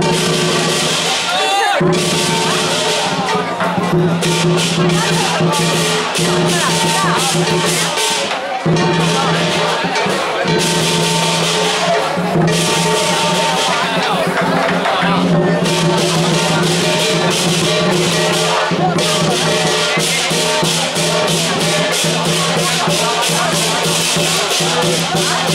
Come on, come on.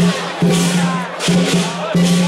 Thank you.